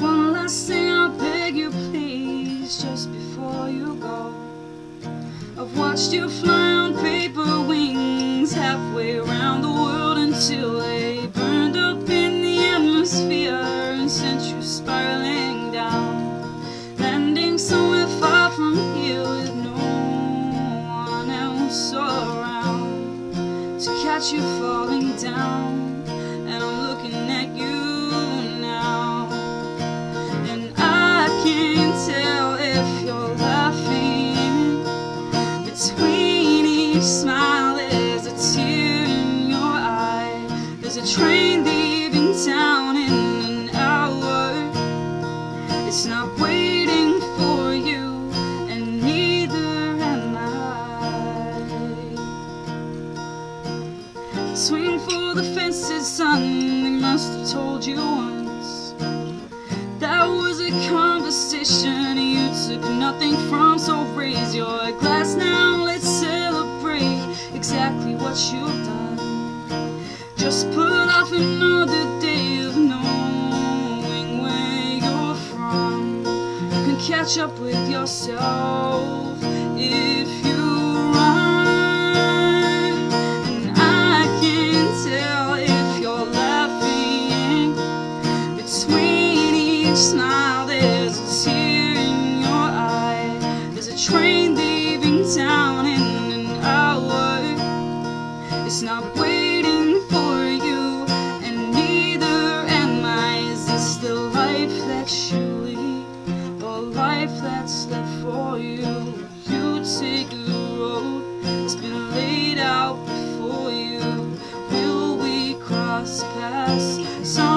One last thing I beg you please just before you go. I've watched you fly on paper wings halfway around the world until to catch you falling down. And I'm looking at you now. And I can't tell if you're laughing between each smile For the fences, son. They must have told you once. That was a conversation you took nothing from. So raise your glass now. Let's celebrate exactly what you've done. Just put off another day of knowing where you're from. You can catch up with yourself train leaving town in an hour. It's not waiting for you And neither am I. Is this the life that you lead? The life that's left for you. You take the road That's been laid out before you. Will we cross paths? Some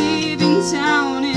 leaving town